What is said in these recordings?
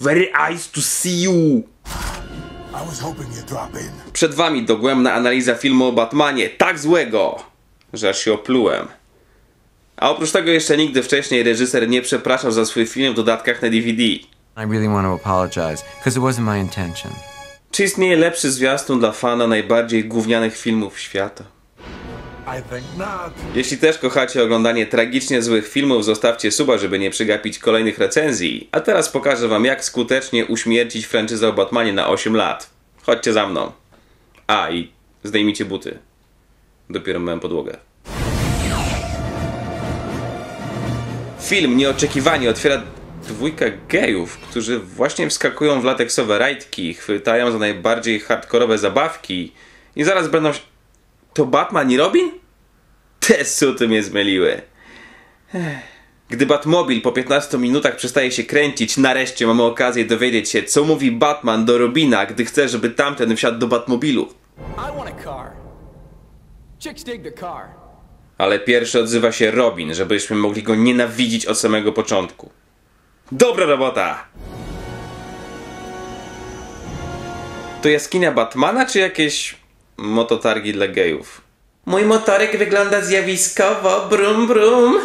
Very nice to see you. I was hoping you'd drop in. Przed wami dogłębna analiza filmu o Batmanie, tak złego, że aż się oplułem. A oprócz tego jeszcze nigdy wcześniej reżyser nie przepraszał za swój film w dodatkach na DVD. I really want to apologize, because it wasn't my intention. Czy istnieje lepszy zwiastun dla fana najbardziej gównianych filmów świata? Jeśli też kochacie oglądanie tragicznie złych filmów, zostawcie suba, żeby nie przegapić kolejnych recenzji. A teraz pokażę wam, jak skutecznie uśmiercić franczyzę o Batmanie na 8 lat. Chodźcie za mną. A, i zdejmijcie buty. Dopiero myłem podłogę. Film nieoczekiwanie otwiera dwójkę gejów, którzy właśnie wskakują w lateksowe rajtki, chwytają za najbardziej hardkorowe zabawki i zaraz będą... To Batman i Robin? Te suty mnie zmyliły. Gdy Batmobil po 15 minutach przestaje się kręcić, nareszcie mamy okazję dowiedzieć się, co mówi Batman do Robina, gdy chce, żeby tamten wsiadł do Batmobilu. Ale pierwszy odzywa się Robin, żebyśmy mogli go nienawidzić od samego początku. Dobra robota! To jaskinia Batmana, czy jakieś mototargi dla gejów? Mój motorek wygląda zjawiskowo, brum brum.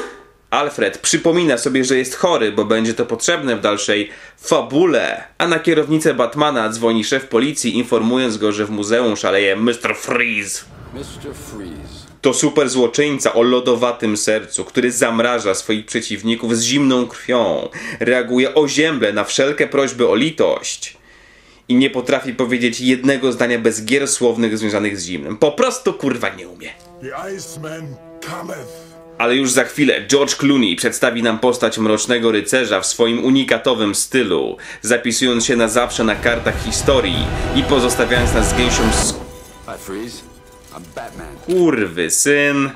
Alfred przypomina sobie, że jest chory, bo będzie to potrzebne w dalszej fabule. A na kierownicę Batmana dzwoni szef policji, informując go, że w muzeum szaleje Mr. Freeze. Mr. Freeze. To super złoczyńca o lodowatym sercu, który zamraża swoich przeciwników z zimną krwią, reaguje ozięble na wszelkie prośby o litość i nie potrafi powiedzieć jednego zdania bez gier słownych związanych z zimnem. Po prostu kurwa nie umie. Ale już za chwilę George Clooney przedstawi nam postać mrocznego rycerza w swoim unikatowym stylu, zapisując się na zawsze na kartach historii i pozostawiając nas z gęsią Batman. kurwy syn.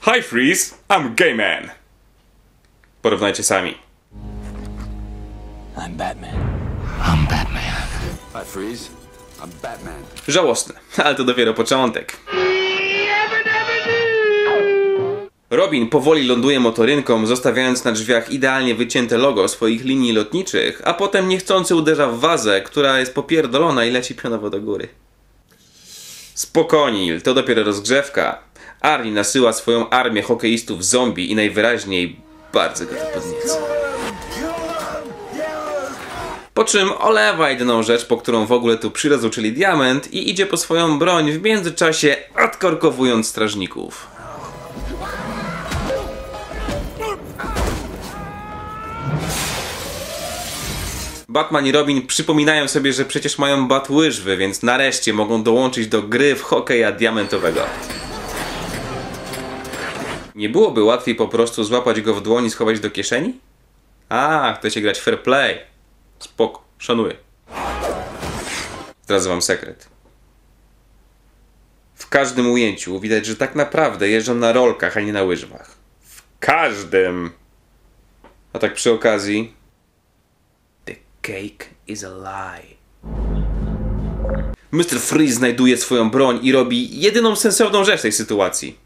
Hi Freeze, I'm gay man. Porównajcie sami. I'm Batman. Hi, Freeze. I'm Batman. Żałosne, ale to dopiero początek. Robin powoli ląduje motorynką, zostawiając na drzwiach idealnie wycięte logo swoich linii lotniczych, a potem niechcący uderza w wazę, która jest popierdolona i leci pionowo do góry. Spokojnie, to dopiero rozgrzewka. Arnie nasyła swoją armię hokeistów zombie i najwyraźniej bardzo go to podnieca. Po czym olewa jedyną rzecz, po którą w ogóle tu przyrazł, czyli diament i idzie po swoją broń, w międzyczasie odkorkowując strażników. Batman i Robin przypominają sobie, że przecież mają batłyżwy, więc nareszcie mogą dołączyć do gry w hokeja diamentowego. Nie byłoby łatwiej po prostu złapać go w dłoni i schować do kieszeni? A, chcecie grać fair play. Spoko, szanuję. Zdradzę wam sekret. W każdym ujęciu widać, że tak naprawdę jeżdżą na rolkach, a nie na łyżwach. W każdym. A tak przy okazji. The cake is a lie. Mr. Freeze znajduje swoją broń i robi jedyną sensowną rzecz w tej sytuacji.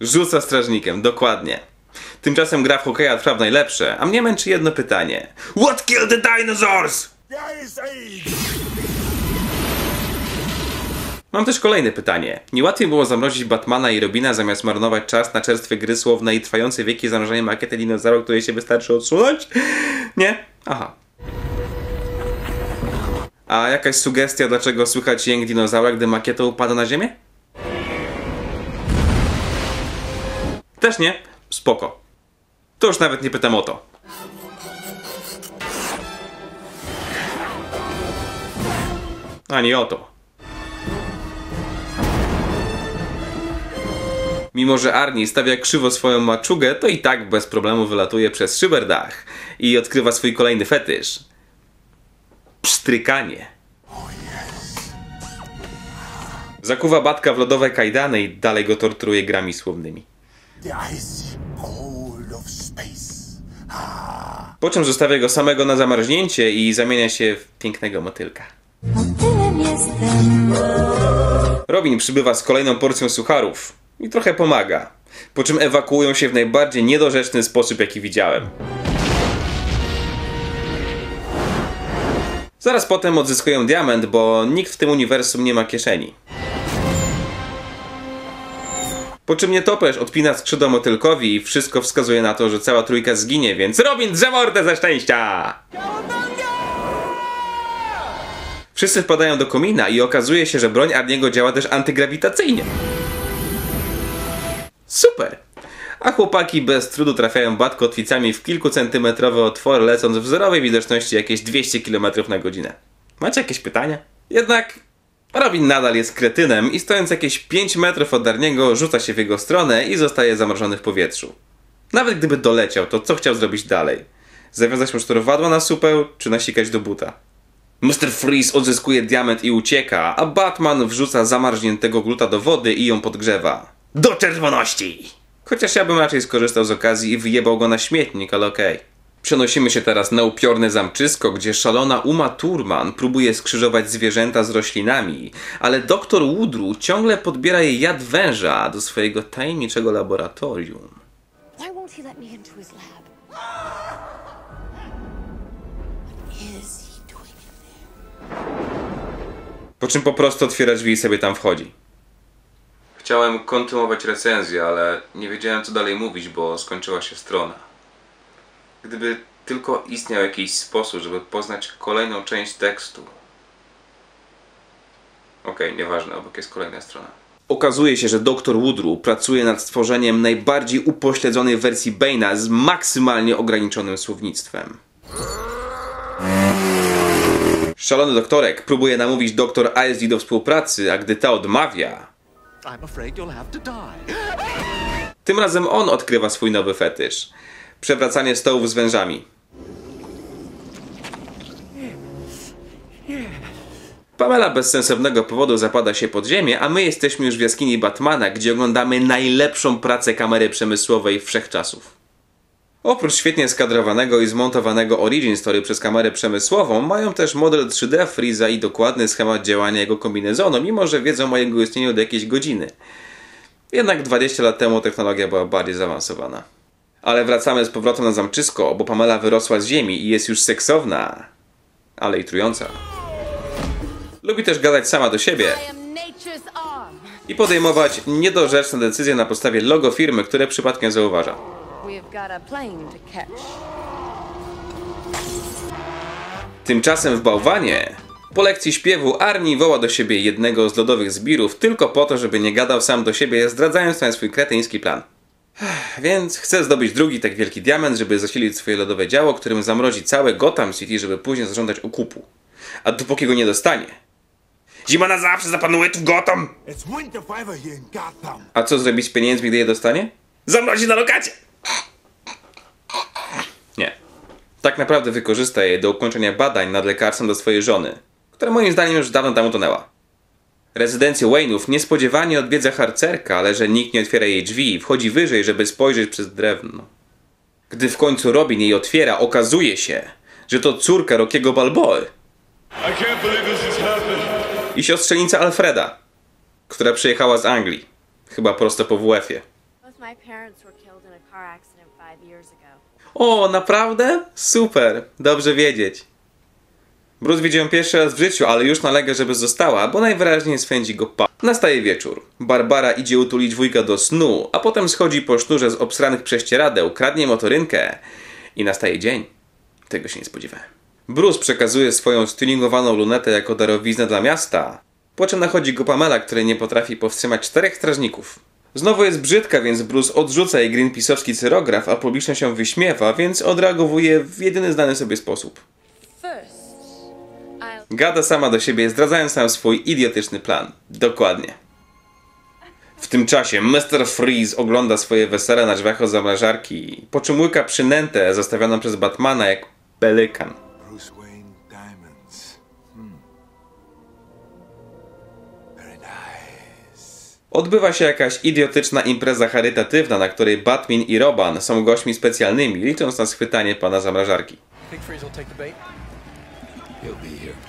Rzuca strażnikiem, dokładnie. Tymczasem gra w hokeja trwa w najlepsze, a mnie męczy jedno pytanie. What killed the dinosaurs? Mam też kolejne pytanie. Nie łatwiej było zamrozić Batmana i Robina zamiast marnować czas na czerstwe gry słowne i trwające wieki zamrożenie makiety dinozaurów, której się wystarczy odsunąć? Nie? Aha. A jakaś sugestia, dlaczego słychać jęk dinozaura, gdy makieta upada na ziemię? Też nie? Spoko. To już nawet nie pytam o to. Ani o to. Mimo, że Arnie stawia krzywo swoją maczugę, to i tak bez problemu wylatuje przez szyberdach i odkrywa swój kolejny fetysz. Pstrykanie. Zakuwa Batka w lodowe kajdany i dalej go torturuje grami słownymi. The ice cold. Po czym zostawia go samego na zamarznięcie i zamienia się w pięknego motylka. Motylem jestem. Robin przybywa z kolejną porcją sucharów i trochę pomaga. Po czym ewakuują się w najbardziej niedorzeczny sposób, jaki widziałem. Zaraz potem odzyskują diament, bo nikt w tym uniwersum nie ma kieszeni. Po czym nietoperz odpina skrzydła motylkowi i wszystko wskazuje na to, że cała trójka zginie, więc Robin drze mordę ze szczęścia! Wszyscy wpadają do komina i okazuje się, że broń Arniego działa też antygrawitacyjnie. Super! A chłopaki bez trudu trafiają bat kotwicami w kilkucentymetrowe otwory, lecąc w zerowej widoczności jakieś 200 km na godzinę. Macie jakieś pytania? Jednak Robin nadal jest kretynem i stojąc jakieś 5 metrów od Arniego rzuca się w jego stronę i zostaje zamrożony w powietrzu. Nawet gdyby doleciał, to co chciał zrobić dalej? Zawiązać mu szturwadła na supeł, czy nasikać do buta? Mr. Freeze odzyskuje diament i ucieka, a Batman wrzuca zamarzniętego gluta do wody i ją podgrzewa. Do czerwoności! Chociaż ja bym raczej skorzystał z okazji i wyjebał go na śmietnik, ale okej. Przenosimy się teraz na upiorne zamczysko, gdzie szalona Uma Thurman próbuje skrzyżować zwierzęta z roślinami, ale doktor Woodru ciągle podbiera jej jad węża do swojego tajemniczego laboratorium. Po czym po prostu otwiera drzwi i sobie tam wchodzi. Chciałem kontynuować recenzję, ale nie wiedziałem co dalej mówić, bo skończyła się strona. Gdyby tylko istniał jakiś sposób, żeby poznać kolejną część tekstu. Okej, nieważne, obok jest kolejna strona. Okazuje się, że dr Woodru pracuje nad stworzeniem najbardziej upośledzonej wersji Bane'a z maksymalnie ograniczonym słownictwem. Szalony doktorek próbuje namówić dr ISD do współpracy, a gdy ta odmawia, I'm afraid you'll have to die. tym razem on odkrywa swój nowy fetysz. Przewracanie stołów z wężami. Pamela bez sensownego powodu zapada się pod ziemię, a my jesteśmy już w jaskini Batmana, gdzie oglądamy najlepszą pracę kamery przemysłowej wszechczasów. Oprócz świetnie skadrowanego i zmontowanego origin story przez kamerę przemysłową, mają też model 3D Freeza i dokładny schemat działania jego kombinezonu, mimo że wiedzą o jego istnieniu od jakiejś godziny. Jednak 20 lat temu technologia była bardziej zaawansowana. Ale wracamy z powrotem na zamczysko, bo Pamela wyrosła z ziemi i jest już seksowna, ale i trująca. Lubi też gadać sama do siebie I podejmować niedorzeczne decyzje na podstawie logo firmy, które przypadkiem zauważa. Tymczasem w bałwanie po lekcji śpiewu Arni woła do siebie jednego z lodowych zbirów tylko po to, żeby nie gadał sam do siebie, zdradzając ten swój kretyński plan. Więc chce zdobyć drugi tak wielki diament, żeby zasilić swoje lodowe działo, którym zamrozi całe Gotham City, żeby później zażądać okupu. A dopóki go nie dostanie, zima na zawsze zapanuje tu w Gotham! A co zrobić z pieniędzmi, gdy je dostanie? Zamrozi na lokacie! Nie. Tak naprawdę wykorzysta je do ukończenia badań nad lekarstwem do swojej żony, która moim zdaniem już dawno temu tonęła. Rezydencję Wayne'ów niespodziewanie odwiedza harcerka, ale że nikt nie otwiera jej drzwi i wchodzi wyżej, żeby spojrzeć przez drewno. Gdy w końcu Robin jej otwiera, okazuje się, że to córka Rockiego Balboy I siostrzenica Alfreda, która przyjechała z Anglii, chyba prosto po WF-ie. O, naprawdę? Super, dobrze wiedzieć. Bruce widzi ją pierwszy raz w życiu, ale już nalega, żeby została, bo najwyraźniej swędzi go pa. Nastaje wieczór. Barbara idzie utulić wujka do snu, a potem schodzi po sznurze z obsranych prześcieradeł, kradnie motorynkę i nastaje dzień. Tego się nie spodziewałem. Bruce przekazuje swoją stylingowaną lunetę jako darowiznę dla miasta, po czym nachodzi go Pamela, której nie potrafi powstrzymać czterech strażników. Znowu jest brzydka, więc Bruce odrzuca jej greenpeace'owski cyrograf, a publiczność się wyśmiewa, więc odreagowuje w jedyny znany sobie sposób. Gada sama do siebie, zdradzając nam swój idiotyczny plan. Dokładnie. W tym czasie Mr. Freeze ogląda swoje wesele na drzwiach od zamrażarki, po czym łyka przynętę zostawioną przez Batmana jak pelikan. Bruce Wayne diamonds. Hmm. Very nice. Odbywa się jakaś idiotyczna impreza charytatywna, na której Batman i Robin są gośćmi specjalnymi, licząc na schwytanie pana zamrażarki. Think Freeze will take the bait? He'll be here.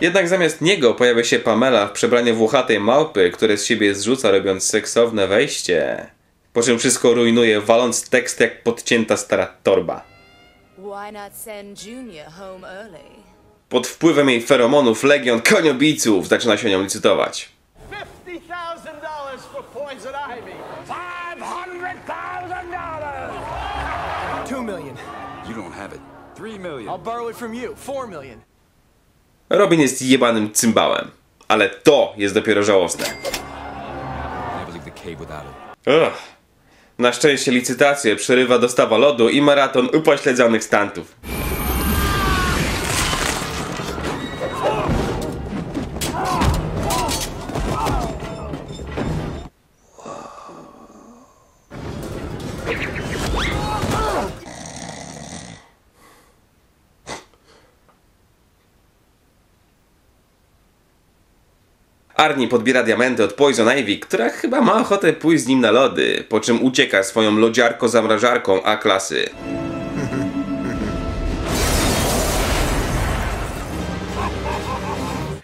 Jednak zamiast niego pojawia się Pamela w przebraniu włochatej małpy, które z siebie zrzuca robiąc seksowne wejście. Po czym wszystko rujnuje, waląc tekst jak podcięta stara torba. Why not send Junior home early? Pod wpływem jej feromonów legion koniobijców zaczyna się nią licytować. $50,000 for Poison Ivy. $500,000! Two million. You don't have it. Three million. I'll borrow it from you. Four million. Robin jest jebanym cymbałem. Ale to jest dopiero żałosne. Ugh. Na szczęście licytację przerywa dostawa lodu i maraton upośledzonych stantów. Arnie podbiera diamenty od Poison Ivy, która chyba ma ochotę pójść z nim na lody, po czym ucieka swoją lodziarko-zamrażarką A-klasy.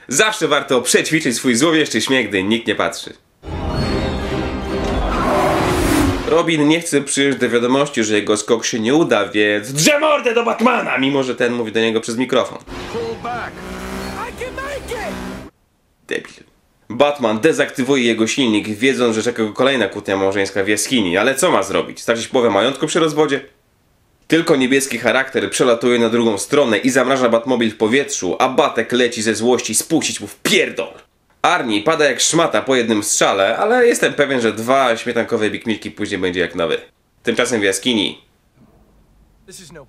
Zawsze warto przećwiczyć swój złowieszczy śmiech, gdy nikt nie patrzy. Robin nie chce przyjąć do wiadomości, że jego skok się nie uda, więc drze mordę do Batmana, mimo że ten mówi do niego przez mikrofon. Debil. Batman dezaktywuje jego silnik, wiedząc, że czeka go kolejna kłótnia małżeńska w jaskini, ale co ma zrobić? Stracić połowę majątku przy rozwodzie? Tylko niebieski charakter przelatuje na drugą stronę i zamraża Batmobil w powietrzu, a Batek leci ze złości spuścić mu w pierdol. Arnie pada jak szmata po jednym strzale, ale jestem pewien, że dwa śmietankowe Big Milki później będzie jak nowy. Tymczasem w jaskini. No.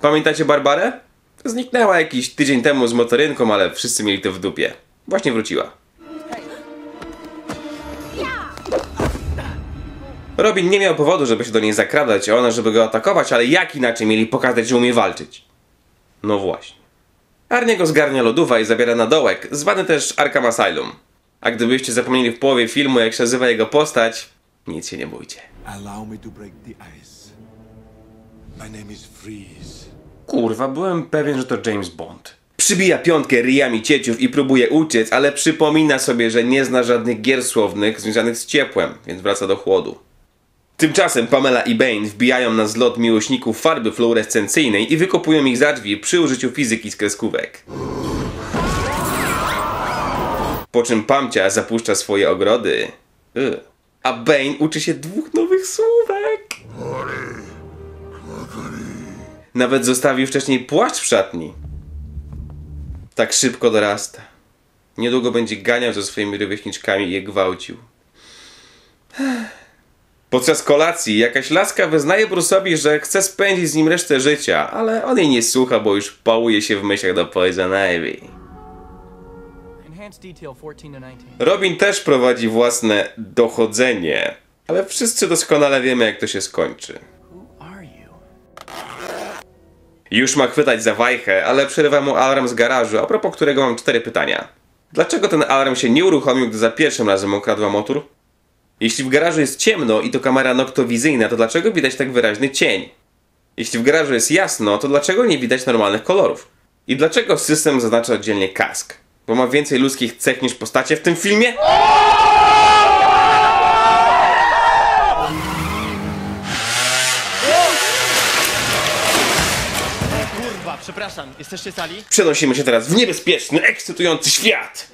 Pamiętacie Barbarę? Zniknęła jakiś tydzień temu z motorynką, ale wszyscy mieli to w dupie. Właśnie wróciła. Robin nie miał powodu, żeby się do niej zakradać, a ona, żeby go atakować, ale jak inaczej mieli pokazać, że umie walczyć? No właśnie. Arnie go zgarnia lodówa i zabiera na dołek, zwany też Arkham Asylum. A gdybyście zapomnieli w połowie filmu, jak się nazywa jego postać, nic się nie bójcie. Allow me to break the ice. My name is Freeze. Kurwa, byłem pewien, że to James Bond. Przybija piątkę ryjami cieciów i próbuje uciec, ale przypomina sobie, że nie zna żadnych gier słownych związanych z ciepłem, więc wraca do chłodu. Tymczasem Pamela i Bane wbijają na zlot miłośników farby fluorescencyjnej i wykopują ich za drzwi przy użyciu fizyki z kreskówek. Po czym Pamcia zapuszcza swoje ogrody. A Bane uczy się dwóch nowych słówek. Nawet zostawił wcześniej płaszcz w szatni. Tak szybko dorasta. Niedługo będzie ganiał ze swoimi rówieśniczkami i je gwałcił. Podczas kolacji jakaś laska wyznaje Bruce'owi, że chce spędzić z nim resztę życia, ale on jej nie słucha, bo już pałuje się w myślach do Poison Ivy. Enhanced detail 14 to 19. Robin też prowadzi własne dochodzenie, ale wszyscy doskonale wiemy, jak to się skończy. Już ma chwytać za wajchę, ale przerywa mu alarm z garażu, a propos którego mam cztery pytania. Dlaczego ten alarm się nie uruchomił, gdy za pierwszym razem ukradła motor? Jeśli w garażu jest ciemno i to kamera noktowizyjna, to dlaczego widać tak wyraźny cień? Jeśli w garażu jest jasno, to dlaczego nie widać normalnych kolorów? I dlaczego system zaznacza oddzielnie kask? Bo ma więcej ludzkich cech niż postacie w tym filmie? Przepraszam, jesteście sali? Przenosimy się teraz w niebezpieczny, ekscytujący świat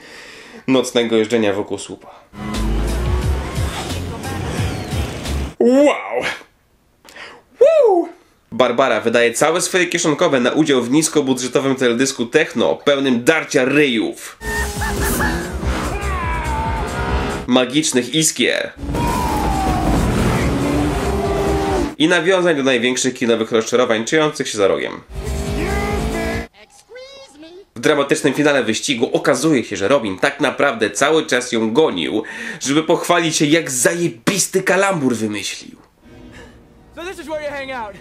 nocnego jeżdżenia wokół słupa. Wow! Woo! Barbara wydaje całe swoje kieszonkowe na udział w niskobudżetowym teledysku techno pełnym darcia ryjów. Magicznych iskier. I nawiązań do największych kinowych rozczarowań czujących się za rogiem. W dramatycznym finale wyścigu okazuje się, że Robin tak naprawdę cały czas ją gonił, żeby pochwalić się jak zajebisty kalambur wymyślił. So this is where you hang out.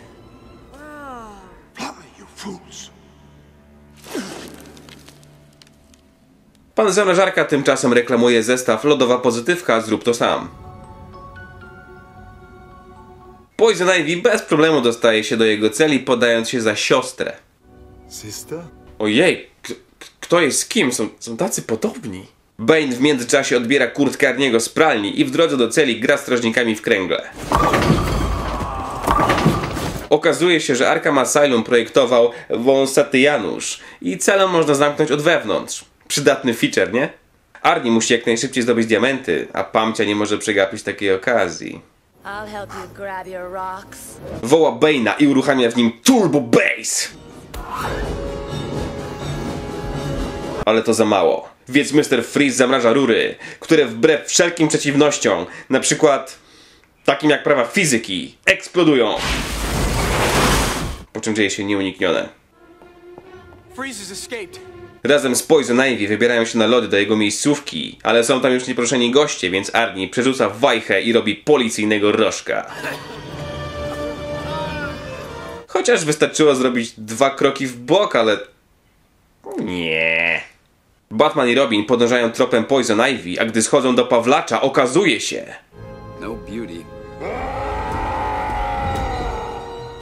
Pan zamrażarka tymczasem reklamuje zestaw Lodowa Pozytywka, zrób to sam. Poison Ivy bez problemu dostaje się do jego celi, podając się za siostrę. Sister? Ojej, kto jest z kim? Są, są tacy podobni. Bane w międzyczasie odbiera kurtkę Arniego z pralni i w drodze do celi gra strażnikami w kręgle. Okazuje się, że Arkham Asylum projektował wąsaty Janusz i celę można zamknąć od wewnątrz. Przydatny feature, nie? Arnie musi jak najszybciej zdobyć diamenty, a Pamcia nie może przegapić takiej okazji. You. Woła Bane'a i uruchamia w nim Turbo Base! Ale to za mało. Więc Mr. Freeze zamraża rury, które wbrew wszelkim przeciwnościom, na przykład takim jak prawa fizyki, eksplodują. Po czym dzieje się nieuniknione. Razem z Poison Ivy wybierają się na lody do jego miejscówki, ale są tam już nieproszeni goście, więc Arnie przerzuca wajchę i robi policyjnego rożka. Chociaż wystarczyło zrobić dwa kroki w bok, ale... Nie. Batman i Robin podążają tropem Poison Ivy, a gdy schodzą do Pawlacza, okazuje się... No beauty.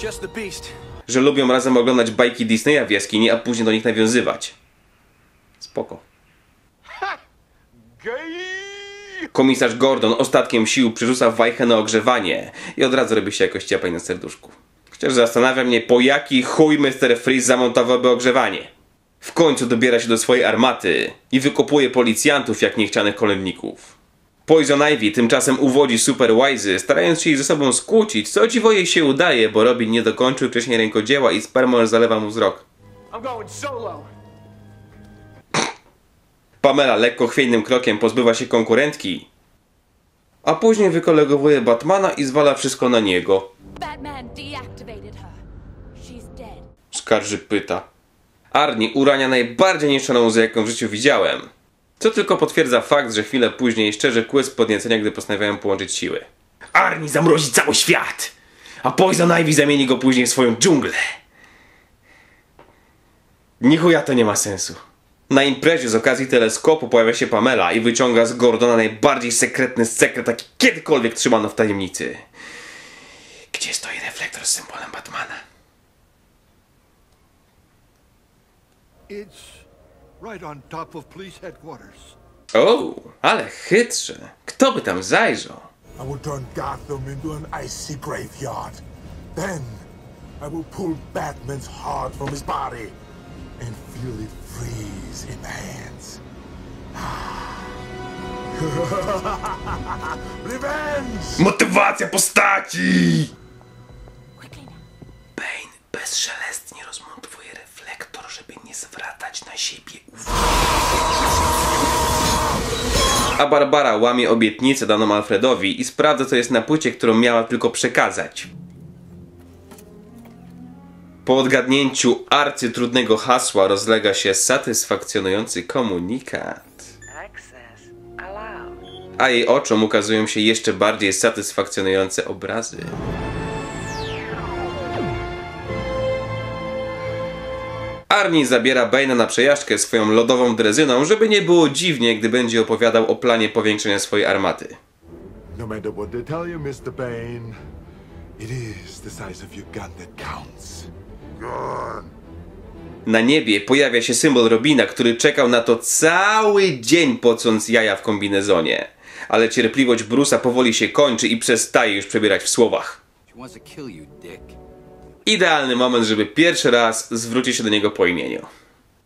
Just the beast. że lubią razem oglądać bajki Disneya w jaskini, a później do nich nawiązywać. Spoko. Komisarz Gordon ostatkiem sił przerzuca wajchę na ogrzewanie i od razu robi się jakoś ciepłej na serduszku. Chociaż zastanawia mnie, po jaki chuj Mr. Freeze zamontowałby ogrzewanie. W końcu dobiera się do swojej armaty i wykopuje policjantów jak niechcianych kolędników. Poison Ivy tymczasem uwodzi Super Wise'y, starając się ich ze sobą skłócić, co dziwo jej się udaje, bo Robin nie dokończył wcześniej rękodzieła i spermą zalewa mu wzrok. Pamela lekko chwiejnym krokiem pozbywa się konkurentki, a później wykolegowuje Batmana i zwala wszystko na niego. Batman. Skarży pyta. Arnie urania najbardziej niszczoną łzę, jaką w życiu widziałem. Co tylko potwierdza fakt, że chwilę później szczerze kły z podniecenia, gdy postanawiają połączyć siły. Arnie zamrozi cały świat, a Poison Ivy zamieni go później w swoją dżunglę. Nichuja to nie ma sensu. Na imprezie z okazji teleskopu pojawia się Pamela i wyciąga z Gordona najbardziej sekretny sekret, jaki kiedykolwiek trzymano w tajemnicy. Gdzie stoi reflektor z symbolem Batmana? It's right on top of police headquarters. O, ale chytrze. Kto by tam zajrzał? I will turn Gotham into an icy graveyard. Then I will pull Batman's heart from his body and feel it freeze in my hands. Ah. Revenge! Motywacja postaci! Na siebie. A Barbara łamie obietnicę daną Alfredowi i sprawdza, co jest na płycie, którą miała tylko przekazać. Po odgadnięciu arcytrudnego hasła rozlega się satysfakcjonujący komunikat. A jej oczom ukazują się jeszcze bardziej satysfakcjonujące obrazy. Arnie zabiera Bane'a na przejażdżkę swoją lodową drezyną, żeby nie było dziwnie, gdy będzie opowiadał o planie powiększenia swojej armaty. No matter what they tell you, Mr. Bane, it is the size of your gun that counts. Gun. Na niebie pojawia się symbol Robina, który czekał na to cały dzień pocąc jaja w kombinezonie. Ale cierpliwość Brusa powoli się kończy i przestaje już przebierać w słowach. She wants to kill you, Dick. Idealny moment, żeby pierwszy raz zwrócić się do niego po imieniu.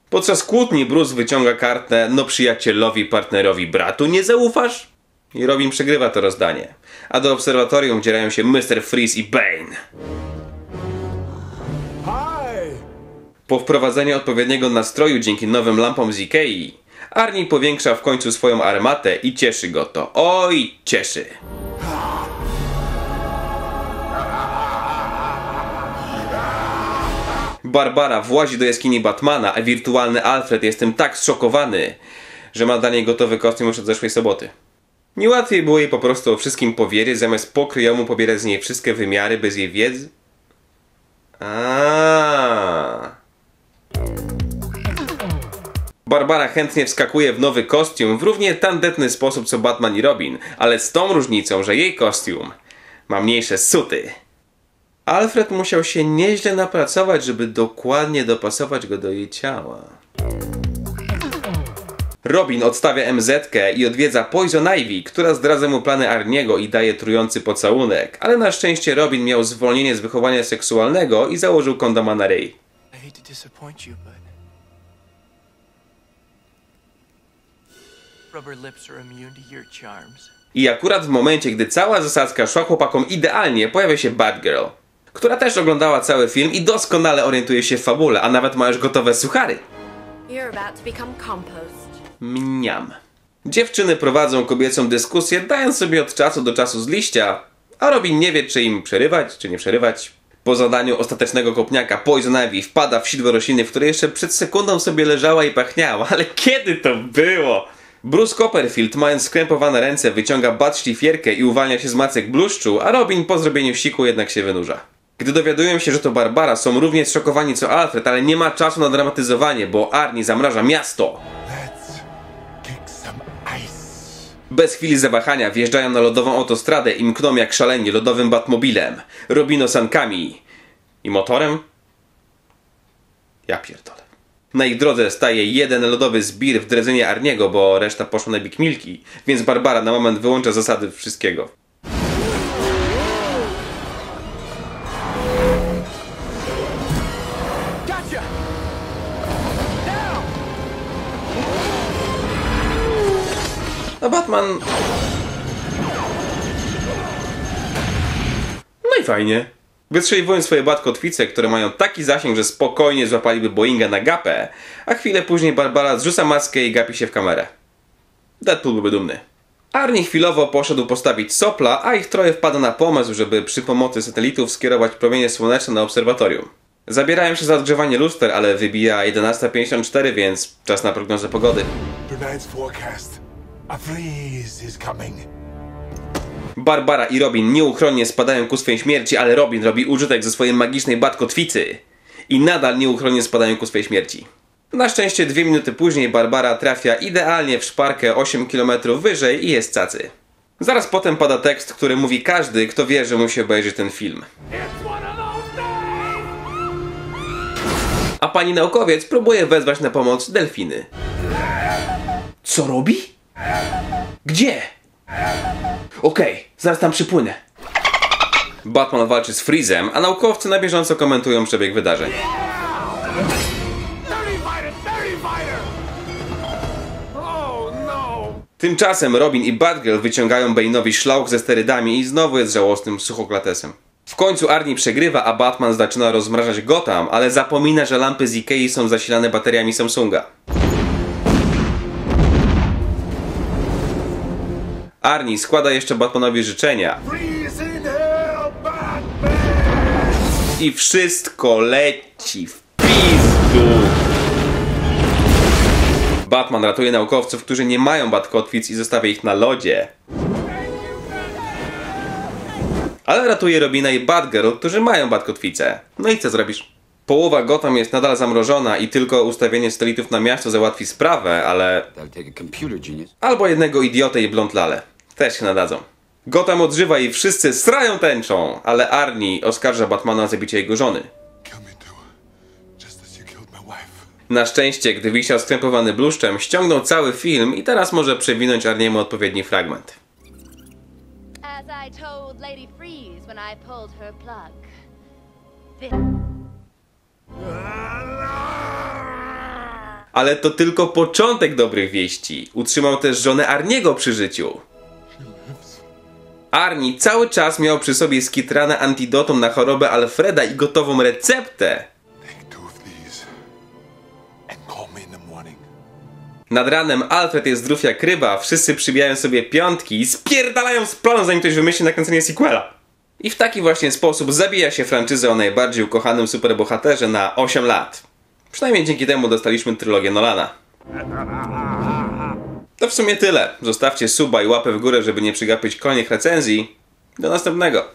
Podczas kłótni Bruce wyciąga kartę no przyjacielowi, partnerowi, bratu, nie zaufasz? I Robin przegrywa to rozdanie. A do obserwatorium wdzierają się Mr. Freeze i Bane. Po wprowadzeniu odpowiedniego nastroju dzięki nowym lampom z Ikei, Arnie powiększa w końcu swoją armatę i cieszy go to. Oj, cieszy. Barbara włazi do jaskini Batmana, a wirtualny Alfred jest tym tak zszokowany, że ma dla niej gotowy kostium już od zeszłej soboty. Nie łatwiej było jej po prostu o wszystkim powiedzieć, zamiast pokryjomu pobierać z niej wszystkie wymiary bez jej wiedzy? A. Barbara chętnie wskakuje w nowy kostium w równie tandetny sposób co Batman i Robin, ale z tą różnicą, że jej kostium ma mniejsze suty. Alfred musiał się nieźle napracować, żeby dokładnie dopasować go do jej ciała. Robin odstawia MZ i odwiedza Poison Ivy, która zdradza mu plany Arniego i daje trujący pocałunek, ale na szczęście Robin miał zwolnienie z wychowania seksualnego i założył kondoma na ryj. I akurat w momencie, gdy cała zasadzka szła chłopakom idealnie, pojawia się Batgirl, która też oglądała cały film i doskonale orientuje się w fabule, a nawet ma już gotowe suchary. Mniam. Dziewczyny prowadzą kobiecą dyskusję, dając sobie od czasu do czasu z liścia, a Robin nie wie, czy im przerywać, czy nie przerywać. Po zadaniu ostatecznego kopniaka Poison Ivy wpada w sidło rośliny, w której jeszcze przed sekundą sobie leżała i pachniała, ale kiedy to było? Bruce Copperfield, mając skrępowane ręce, wyciąga bat szlifierkę i uwalnia się z macek bluszczu, a Robin po zrobieniu siku jednak się wynurza. Gdy dowiadują się, że to Barbara, są równie zszokowani co Alfred, ale nie ma czasu na dramatyzowanie, bo Arnie zamraża miasto. Bez chwili zawahania wjeżdżają na lodową autostradę i mkną jak szaleni lodowym Batmobilem, Robino sankami i motorem? Ja pierdolę. Na ich drodze staje jeden lodowy zbir w drezynie Arniego, bo reszta poszła na Big Milki, więc Barbara na moment wyłącza zasady wszystkiego. Batman... No i fajnie. Wystrzeliwują swoje batkotwice, które mają taki zasięg, że spokojnie złapaliby Boeinga na gapę, a chwilę później Barbara zrzuca maskę i gapi się w kamerę. Deadpool byłby dumny. Arnie chwilowo poszedł postawić sopla, a ich troje wpada na pomysł, żeby przy pomocy satelitów skierować promienie słoneczne na obserwatorium. Zabierają się za odgrzewanie luster, ale wybija 11.54, więc czas na prognozę pogody. Tonight's forecast. A freeze is coming. Barbara i Robin nieuchronnie spadają ku swej śmierci, ale Robin robi użytek ze swojej magicznej batkotwicy i nadal nieuchronnie spadają ku swej śmierci. Na szczęście dwie minuty później Barbara trafia idealnie w szparkę 8 km wyżej i jest cacy. Zaraz potem pada tekst, który mówi każdy, kto wie, że musi obejrzeć ten film. A pani naukowiec próbuje wezwać na pomoc delfiny. Co robi? Gdzie? Okej, zaraz tam przypłynę. Batman walczy z Freezem, a naukowcy na bieżąco komentują przebieg wydarzeń. Tymczasem Robin i Batgirl wyciągają Bane'owi szlauch ze sterydami i znowu jest żałosnym suchoklatesem. W końcu Arnie przegrywa, a Batman zaczyna rozmrażać Gotham, ale zapomina, że lampy z Ikei są zasilane bateriami Samsunga. Arnie składa jeszcze Batmanowi życzenia i wszystko leci w pizdu. Batman ratuje naukowców, którzy nie mają batkotwic i zostawia ich na lodzie. Ale ratuje Robina i Batgirl, którzy mają batkotwice. No i co zrobisz? Połowa Gotham jest nadal zamrożona i tylko ustawienie satelitów na miasto załatwi sprawę, ale... Albo jednego idiotę i blond lale. Też się nadadzą. Gotham odżywa i wszyscy srają tęczą, ale Arnie oskarża Batmana o zabicie jego żony. Na szczęście, gdy wisiał skrępowany bluszczem, ściągnął cały film i teraz może przewinąć Arniemu odpowiedni fragment. Ale to tylko początek dobrych wieści. Utrzymał też żonę Arniego przy życiu. Arni cały czas miał przy sobie skitrane antidotum na chorobę Alfreda i gotową receptę. Nad ranem Alfred jest zdrów jak ryba, wszyscy przybijają sobie piątki i spierdalają z planu, zanim ktoś wymyśli nakręcenie sequela. I w taki właśnie sposób zabija się franczyzę o najbardziej ukochanym superbohaterze na 8 lat. Przynajmniej dzięki temu dostaliśmy trylogię Nolana. To w sumie tyle. Zostawcie suba i łapę w górę, żeby nie przegapić kolejnych recenzji. Do następnego.